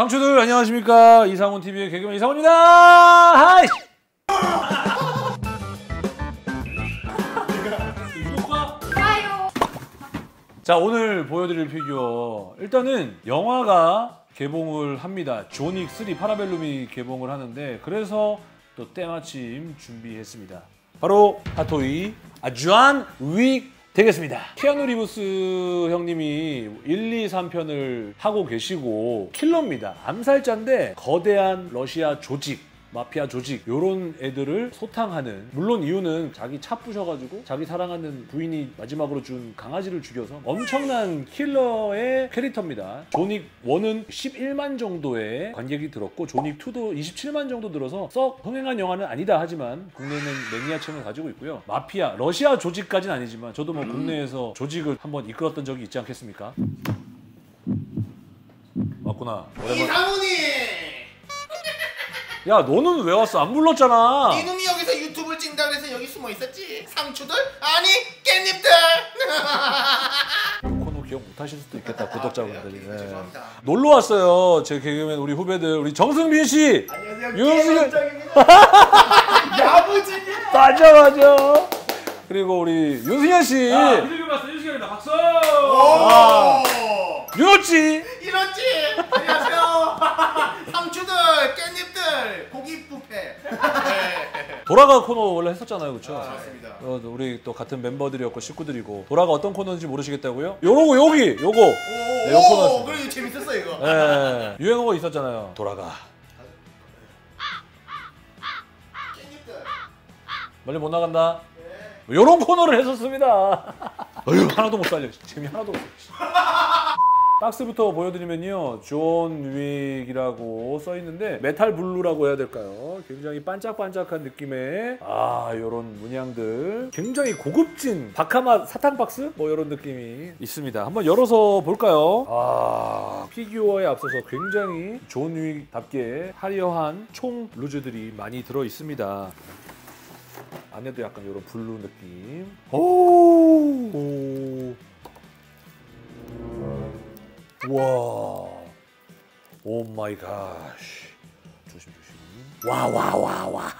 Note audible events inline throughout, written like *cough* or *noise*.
상추들 안녕하십니까 이상훈 TV의 개그맨 이상훈입니다. Hi. 자 오늘 보여드릴 피규어 일단은 영화가 개봉을 합니다. 존 윅 3 파라벨룸이 개봉을 하는데 그래서 또 때마침 준비했습니다. 바로 핫토이의 존 윅 되겠습니다. 키아누 리브스 형님이 1, 2, 3편을 하고 계시고 킬러입니다. 암살자인데 거대한 러시아 조직 마피아 조직 요런 애들을 소탕하는 물론 이유는 자기 차 부셔가지고 자기 사랑하는 부인이 마지막으로 준 강아지를 죽여서 엄청난 킬러의 캐릭터입니다. 조닉 1은 11만 정도의 관객이 들었고 조닉 2도 27만 정도 들어서 썩 흥행한 영화는 아니다 하지만 국내는 매니아층을 가지고 있고요. 마피아 러시아 조직까지는 아니지만 저도 뭐 국내에서 조직을 한번 이끌었던 적이 있지 않겠습니까? 맞구나. 이상훈이 야 너는 왜 왔어? 안 불렀잖아. 이놈이 여기서 유튜브를 찍는다 그래서 여기 숨어 있었지? 상추들? 아니 깻잎들! 코너 기억 못 하실 수도 있겠다 구독자분들이. 오케이, 오케이, 네. 죄송합니다. 놀러 왔어요 제 개그맨 우리 후배들. 우리 정승빈 씨! 안녕하세요 윤승현 *laughs* 야무지게! 맞아 맞아 그리고 우리 윤승현 씨. 비디오 봤어 1시간이다. 박수! 아. 윤호씨 이렇지. 안녕하세요. *laughs* 상추들 깻잎들 고기 뷔페. 네. 돌아가 코너 원래 했었잖아요 그쵸? 맞습니다. 어, 우리 또 같은 멤버들이었고 식구들이고. 돌아가 어떤 코너인지 모르시겠다고요? 요러고 여기! 요거! 네, 요 코너 오 그래 재밌었어 이거. 네, 유행어가 있었잖아요. 돌아가. 멀리 못 나간다. 요런 코너를 했었습니다. 어휴, 하나도 못 살려. 재미 하나도 없어. 박스부터 보여드리면요. 존 윅이라고 써있는데 metal blue라고 해야 될까요? 굉장히 반짝반짝한 느낌의 아 요런 문양들 굉장히 고급진 박하맛 사탕 박스? 뭐 이런 느낌이 있습니다. 한번 열어서 볼까요? 아 피규어에 앞서서 굉장히 존 윅답게 화려한 총 loose들이 많이 들어 있습니다. 안에도 약간 이런 blue 느낌. 오. 오. 와. Oh my God. 조심 조심. 와 와 와 와.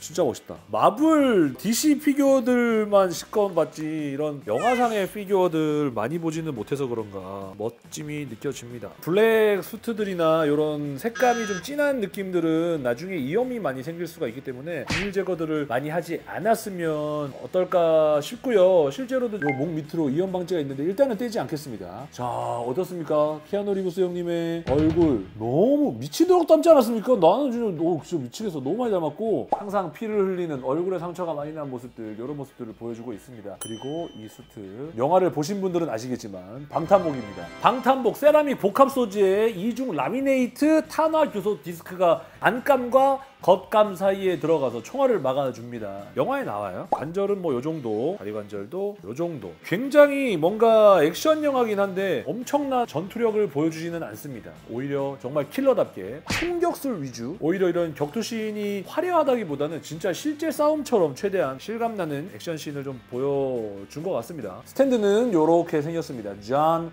진짜 멋있다. 마블 DC 피규어들만 시건 봤지 이런 영화상의 피규어들 많이 보지는 못해서 그런가 멋짐이 느껴집니다. black 수트들이나 이런 색감이 좀 진한 느낌들은 나중에 이염이 많이 생길 수가 있기 때문에 비닐 제거들을 많이 하지 않았으면 어떨까 싶고요. 실제로도 요 목 밑으로 이염 방지가 있는데 일단은 떼지 않겠습니다. 자 어떻습니까? 키아누 리브스 형님의 얼굴 너무 미치도록 닮지 않았습니까? 나는 진짜, 오, 진짜 미치겠어. 너무 많이 닮았고 항상 피를 흘리는 얼굴에 상처가 많이 난 모습들 이런 모습들을 보여주고 있습니다. 그리고 이 수트 영화를 보신 분들은 아시겠지만 방탄복입니다. 방탄복 세라믹 복합 소재의 이중 라미네이트 탄화 규소 디스크가 안감과 겉감 사이에 들어가서 총알을 막아줍니다. 영화에 나와요. 관절은 뭐 요 정도, 다리 관절도 요 정도. 굉장히 뭔가 액션 영화긴 한데 엄청난 전투력을 보여주지는 않습니다. 오히려 정말 킬러답게 총격술 위주. 오히려 이런 격투씬이 화려하다기보다는 진짜 실제 싸움처럼 최대한 실감나는 액션씬을 좀 보여준 것 같습니다. 스탠드는 이렇게 생겼습니다. 존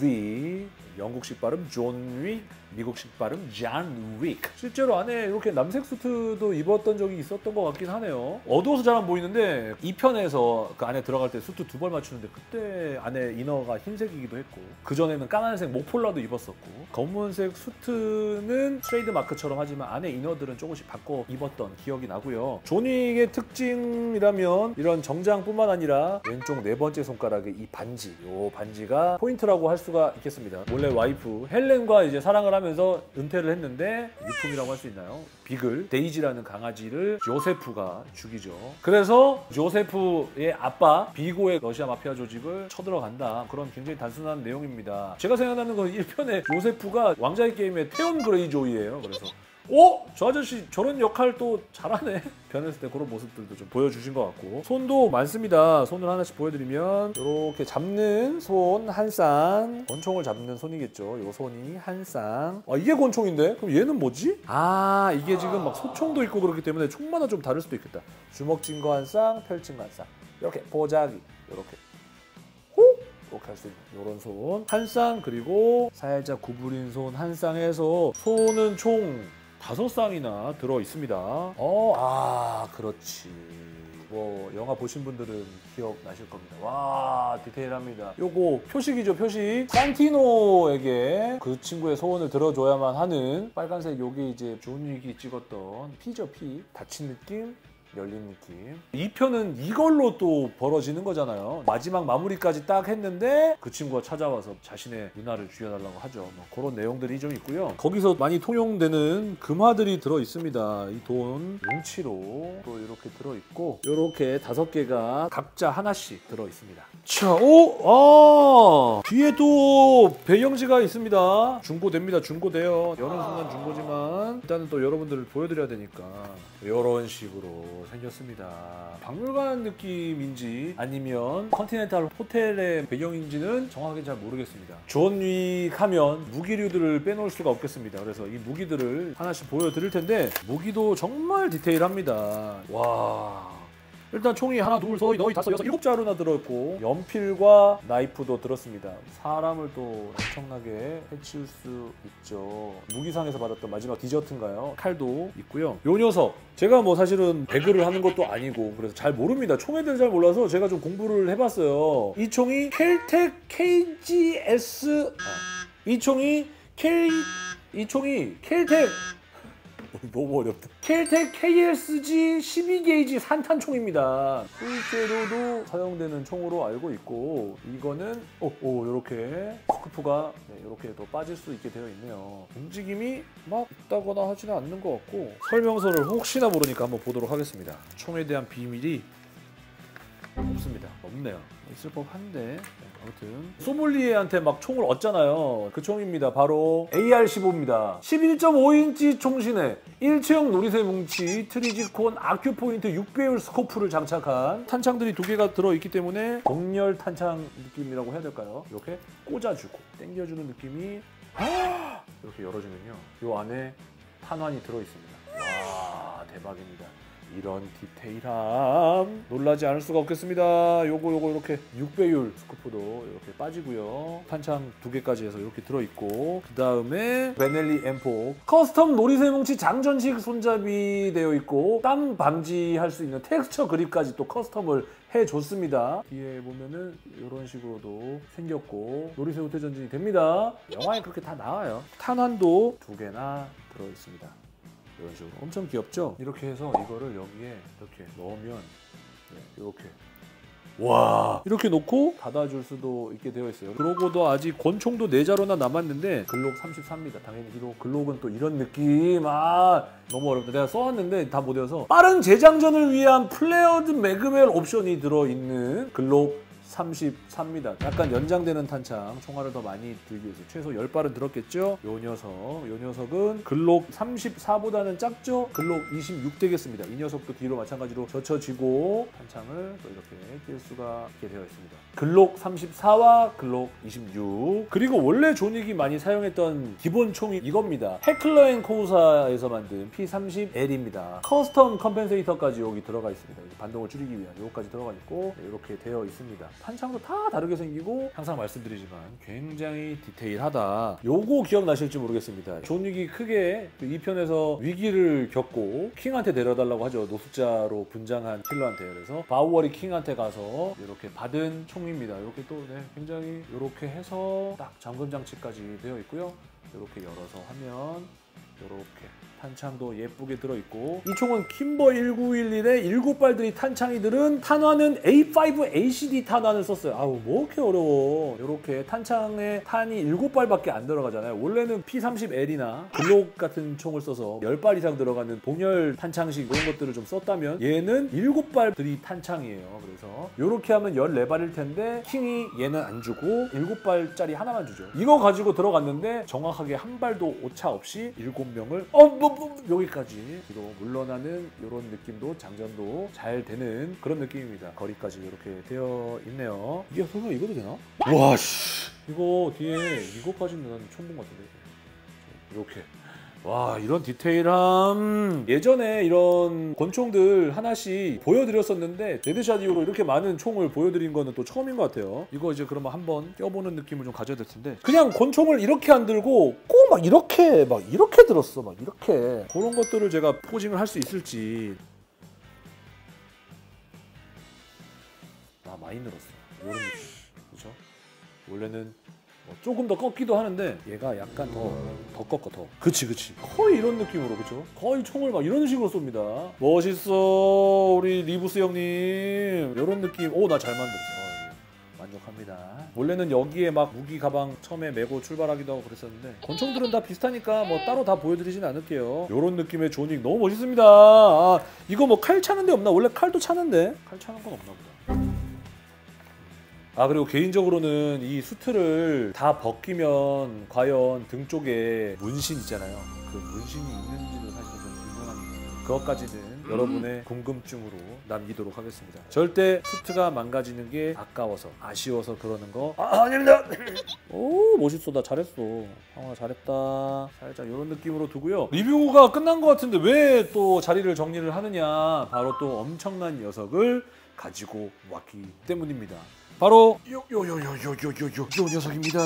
윅. 영국식 발음 존 윅, 미국식 발음 잔 윅. 실제로 안에 이렇게 남색 수트도 입었던 적이 있었던 것 같긴 하네요. 어두워서 잘 안 보이는데 2편에서 그 안에 들어갈 때 수트 두 벌 맞추는데 그때 안에 inner가 흰색이기도 했고 그 전에는 까만색 목폴라도 입었었고 검은색 수트는 트레이드 마크처럼 하지만 안에 inner들은 조금씩 바꿔 입었던 기억이 나고요. 존 윅의 특징이라면 이런 정장뿐만 아니라 왼쪽 네 번째 손가락의 이 반지, 요 반지가 포인트라고 할 수가 있겠습니다. 원래 와이프 헬렌과 이제 사랑을 하면서 은퇴를 했는데 유품이라고 할 수 있나요? 비글 데이지라는 강아지를 요세프가 죽이죠. 그래서 요세프의 아빠 비고의 러시아 마피아 조직을 쳐들어간다. 그런 굉장히 단순한 내용입니다. 제가 생각나는 건 1편에 요세프가 왕자의 게임의 태온 그레이조이예요. 그래서 어? 저 아저씨 저런 역할 또 잘하네. *laughs* 변했을 때 그런 모습들도 좀 보여주신 것 같고 손도 많습니다. 손을 하나씩 보여드리면 이렇게 잡는 손 한 쌍, 권총을 잡는 손이겠죠. 요 손이 한 쌍. 아 이게 권총인데? 그럼 얘는 뭐지? 아 이게 지금 막 소총도 있고 그렇기 때문에 총마다 좀 다를 수도 있겠다. 주먹 쥔거한 쌍, 펼친 거 한 쌍. 이렇게 보자기 이렇게. 호? 이렇게 할 수 있는 이런 손 한 쌍 그리고 살짝 구부린 손 한 쌍 해서 손은 총 다섯 쌍이나 들어 있습니다. 어, 아, 그렇지. 뭐 영화 보신 분들은 기억나실 겁니다. 와 디테일합니다. 요거 표식이죠 표식. 산티노에게 그 친구의 소원을 들어줘야만 하는 빨간색 요게 이제 존윅이 찍었던 피죠 피. 닫힌 느낌. 열린 느낌. 이 편은 이걸로 또 벌어지는 거잖아요. 마지막 마무리까지 딱 했는데 그 친구가 찾아와서 자신의 누나를 죽여달라고 하죠. 뭐 그런 내용들이 좀 있고요. 거기서 많이 통용되는 금화들이 들어 있습니다. 이 돈 뭉치로 또 이렇게 들어 있고 이렇게 다섯 개가 각자 하나씩 들어 있습니다. 자, 오, 아 뒤에도 배경지가 있습니다. 중고됩니다. 중고돼요. 여는 순간 중고지만 일단은 또 여러분들을 보여드려야 되니까 이런 식으로 생겼습니다. 박물관 느낌인지 아니면 컨티넨탈 호텔의 배경인지는 정확하게 잘 모르겠습니다. 존윅 하면 무기류들을 빼놓을 수가 없겠습니다. 그래서 이 무기들을 하나씩 보여드릴 텐데 무기도 정말 디테일합니다. 와. 일단 총이 하나, 둘, 셋, 넷, 다섯, 여섯, 일곱 자루나 들어있고 연필과 나이프도 들었습니다. 사람을 또 엄청나게 해치울 수 있죠. 무기상에서 받았던 마지막 디저트인가요? 칼도 있고요. 요 녀석 제가 뭐 사실은 배그를 하는 것도 아니고 그래서 잘 모릅니다. 총에 대해 잘 몰라서 제가 좀 공부를 해봤어요. 이 총이 켈텍 KSG 아, 이 총이 K 이 총이 켈텍 *laughs* 너무 어렵다. 켈텍 KSG 12게이지 산탄총입니다. 실제로도 사용되는 총으로 알고 있고 이거는 오, 오 이렇게 스쿠프가 네, 이렇게 또 빠질 수 있게 되어 있네요. 움직임이 막 있다거나 하지는 않는 것 같고 설명서를 혹시나 모르니까 한번 보도록 하겠습니다. 총에 대한 비밀이 없습니다. 없네요. 있을 법한데 네, 아무튼 소믈리에한테 막 총을 얻잖아요. 그 총입니다. 바로 AR-15입니다. 11.5인치 총신에 일체형 노리쇠 뭉치, 트리지콘, 아큐포인트 6배율 스코프를 장착한 탄창들이 두 개가 들어있기 때문에 동열 탄창 느낌이라고 해야 될까요? 이렇게 꽂아주고 당겨주는 느낌이 이렇게 열어주면요. 이 안에 탄환이 들어있습니다. 와 대박입니다. 이런 디테일함 놀라지 않을 수가 없겠습니다. 요거 요거 이렇게 6배율 스코프도 이렇게 빠지고요. 탄창 두 개까지 해서 이렇게 들어있고 그 다음에 베넬리 M4 custom 노리쇠 뭉치 장전식 손잡이 되어 있고 땀 방지할 수 있는 텍스처 그립까지 또 커스텀을 해줬습니다. 뒤에 보면은 이런 식으로도 생겼고 놀이쇠 호텔 전진이 됩니다. 영화에 그렇게 다 나와요. 탄환도 두 개나 들어있습니다. 이런 식으로. 엄청 귀엽죠? 이렇게 해서 이거를 여기에 이렇게 넣으면 네, 이렇게. 와. 이렇게 놓고 닫아줄 수도 있게 되어 있어요. 그러고도 아직 권총도 4자루나 남았는데 글록 34입니다. 당연히 이거 글록은 또 이런 느낌. 아 너무 어렵다. 내가 써왔는데 다 못 외워서. 빠른 재장전을 위한 flared magwell 옵션이 들어있는 글록 33입니다. 약간 연장되는 탄창, 총알을 더 많이 들기 위해서 최소 10발은 들었겠죠? 요 녀석, 요 녀석은 글록 34보다는 작죠? 글록 26 되겠습니다. 이 녀석도 뒤로 마찬가지로 젖혀지고 탄창을 또 이렇게 낄 수가 있게 되어 있습니다. 글록 34와 글록 26 그리고 원래 존윅이 많이 사용했던 기본 총이 이겁니다. 헤클러 앤 코우사에서 만든 P30L입니다. custom compensator까지 여기 들어가 있습니다. 반동을 줄이기 위한 요거까지 들어가 있고 네, 이렇게 되어 있습니다. 탄창도 다 다르게 생기고 항상 말씀드리지만 굉장히 디테일하다. 요거 기억나실지 모르겠습니다. 존 윅이 크게 그 2편에서 위기를 겪고 킹한테 내려달라고 하죠. 노숙자로 분장한 킬러한테. 그래서 바우어리 킹한테 가서 이렇게 받은 총입니다. 이렇게 또 네, 굉장히 이렇게 해서 딱 잠금 장치까지 되어 있고요. 이렇게 열어서 하면 이렇게 탄창도 예쁘게 들어있고 이 총은 킴버 1911의 7발들이 탄창이 들은 탄환은 45 ACP 탄환을 썼어요. 아우 뭐 이렇게 어려워. 이렇게 탄창에 탄이 7발밖에 안 들어가잖아요. 원래는 P30L이나 글록 같은 총을 써서 10발 이상 들어가는 동열 탄창식 이런 것들을 좀 썼다면 얘는 7발들이 탄창이에요. 그래서 이렇게 하면 14발일 텐데 킹이 얘는 안 주고 7발짜리 하나만 주죠. 이거 가지고 들어갔는데 정확하게 한 발도 오차 없이 7명을 어, 뭐, 뭐, 여기까지 뒤로 물러나는 이런 느낌도 장전도 잘 되는 그런 느낌입니다. 거리까지 이렇게 되어 있네요. 이게 설마 이거도 되나? 와 씨. 이거 뒤에 이거까지는 난 처음 본 것 같은데. 이렇게 와 이런 디테일함. 예전에 이런 권총들 하나씩 보여드렸었는데 레드샷 이후로 이렇게 많은 총을 보여드린 거는 또 처음인 것 같아요. 이거 이제 그러면 한번 껴보는 느낌을 좀 가져야 될 텐데. 그냥 권총을 이렇게 안 들고 꼭 막 이렇게 막 이렇게 들었어 막 이렇게. 그런 것들을 제가 posing을 할 수 있을지. 아 많이 늘었어. 느낌 그렇죠? 원래는 뭐 조금 더 꺾기도 하는데 얘가 약간 더 더 꺾어 더. 그치 그치. 거의 이런 느낌으로 그쵸? 거의 총을 막 이런 식으로 쏩니다. 멋있어 우리 리부스 형님. 이런 느낌. 오 나 잘 만들었어. 어, 만족합니다. 원래는 여기에 막 무기 가방 처음에 메고 출발하기도 하고 그랬었는데 권총들은 다 비슷하니까 뭐 따로 다 보여드리진 않을게요. 이런 느낌의 조닉 너무 멋있습니다. 아, 이거 뭐 칼 차는 데 없나? 원래 칼도 차는데? 칼 차는 건 없나 보다 아 그리고 개인적으로는 이 수트를 다 벗기면 과연 등 쪽에 문신 있잖아요. 그 문신이 있는지도 사실 좀 궁금합니다. 그것까지는 여러분의 궁금증으로 남기도록 하겠습니다. 절대 수트가 망가지는 게 아까워서 아쉬워서 그러는 거 아, 아닙니다. *laughs* 오 멋있어 나 잘했어. 상아 잘했다. 살짝 이런 느낌으로 두고요. 리뷰가 끝난 것 같은데 왜 또 자리를 정리를 하느냐? 바로 또 엄청난 녀석을 가지고 왔기 때문입니다. 바로 요요요요 요 요 요 요 녀석입니다.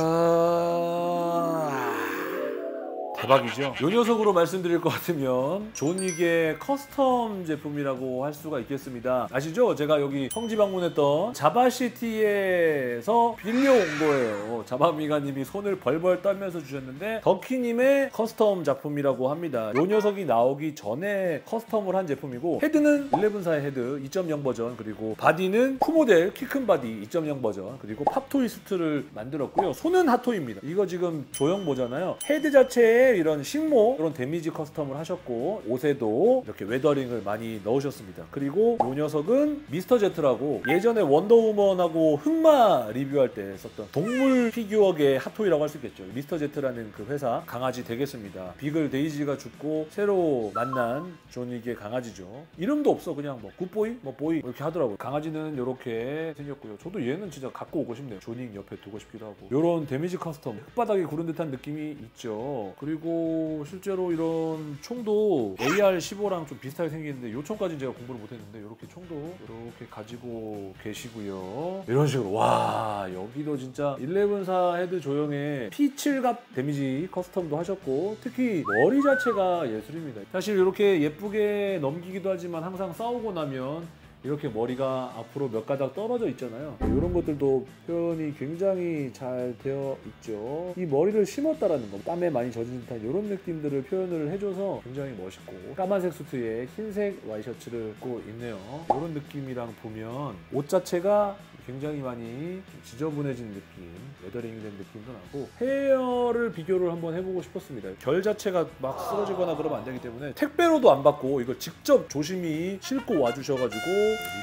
대박이죠. 요 녀석으로 말씀드릴 것 같으면 존윅의 custom 제품이라고 할 수가 있겠습니다. 아시죠? 제가 여기 성지 방문했던 자바시티에서 빌려온 거예요. 자바미가님이 손을 벌벌 떨면서 주셨는데 더키님의 custom 작품이라고 합니다. 요 녀석이 나오기 전에 custom을 한 제품이고 헤드는 11사의 헤드 2.0 버전 그리고 바디는 쿠모델 키 큰 바디 2.0 버전 그리고 팝토이 수트를 만들었고요. 손은 핫토이입니다. 이거 지금 조형 보잖아요. 헤드 자체에 이런 식모 이런 damage custom을 하셨고 옷에도 이렇게 weathering을 많이 넣으셨습니다. 그리고 이 녀석은 미스터 제트라고 예전에 원더우먼하고 흑마 리뷰할 때 썼던 동물 피규어계 핫토이라고 할 수 있겠죠. 미스터 제트라는 그 회사 강아지 되겠습니다. 비글 데이지가 죽고 새로 만난 존윅의 강아지죠. 이름도 없어 그냥 뭐 good boy 뭐 boy 이렇게 하더라고요. 강아지는 이렇게 생겼고요. 저도 얘는 진짜 갖고 오고 싶네요. 존윅 옆에 두고 싶기도 하고 이런 damage custom 흙바닥에 구른 듯한 느낌이 있죠. 그리고 실제로 이런 총도 AR15랑 좀 비슷하게 생기는데 요 총까지는 제가 공부를 못했는데 이렇게 총도 이렇게 가지고 계시고요. 이런 식으로 와 여기도 진짜 11사 헤드 조형에 피칠갑 damage custom도 하셨고 특히 머리 자체가 예술입니다. 사실 이렇게 예쁘게 넘기기도 하지만 항상 싸우고 나면 이렇게 머리가 앞으로 몇 가닥 떨어져 있잖아요. 이런 것들도 표현이 굉장히 잘 되어 있죠. 이 머리를 심었다라는 거, 땀에 많이 젖은 듯한 이런 느낌들을 표현을 해줘서 굉장히 멋있고 까만색 수트에 흰색 와이셔츠를 입고 있네요. 이런 느낌이랑 보면 옷 자체가 굉장히 많이 좀 지저분해진 느낌, weathering이 된 느낌도 나고 헤어를 비교를 한번 해보고 싶었습니다. 결 자체가 막 쓰러지거나 그러면 안 되기 때문에 택배로도 안 받고 이걸 직접 조심히 싣고 와주셔가지고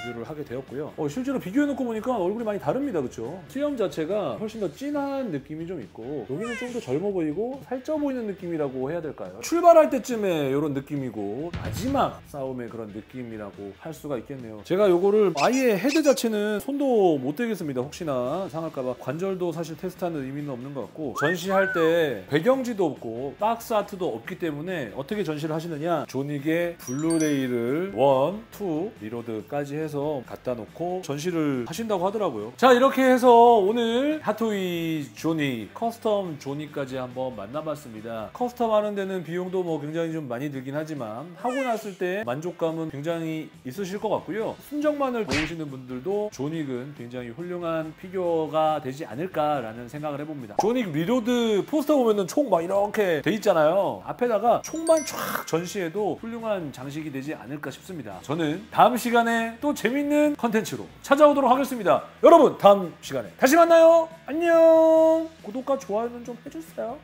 리뷰를 하게 되었고요. 어, 실제로 비교해놓고 보니까 얼굴이 많이 다릅니다, 그렇죠? 수염 자체가 훨씬 더 진한 느낌이 좀 있고 여기는 좀 더 젊어 보이고 살쪄 보이는 느낌이라고 해야 될까요? 출발할 때쯤에 이런 느낌이고 마지막 싸움의 그런 느낌이라고 할 수가 있겠네요. 제가 요거를 아예 헤드 자체는 손도 못 대겠습니다. 혹시나 상할까봐 관절도 사실 테스트하는 의미는 없는 것 같고 전시할 때 배경지도 없고 박스 아트도 없기 때문에 어떻게 전시를 하시느냐 존윅의 블루레이를 1, 2 reload까지 해서 갖다 놓고 전시를 하신다고 하더라고요. 자 이렇게 해서 오늘 핫토이 존윅 custom 존윅까지 한번 만나봤습니다. custom 하는 데는 비용도 뭐 굉장히 좀 많이 들긴 하지만 하고 났을 때 만족감은 굉장히 있으실 것 같고요. 순정만을 모으시는 분들도 존윅은 굉장히 훌륭한 피규어가 되지 않을까라는 생각을 해봅니다. 존윅 reload 포스터 보면은 총 막 이렇게 돼 있잖아요. 앞에다가 총만 쫙 전시해도 훌륭한 장식이 되지 않을까 싶습니다. 저는 다음 시간에 또 재밌는 컨텐츠로 찾아오도록 하겠습니다. 여러분 다음 시간에 다시 만나요. 안녕. 구독과 좋아요는 좀 해주세요.